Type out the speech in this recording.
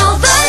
Over.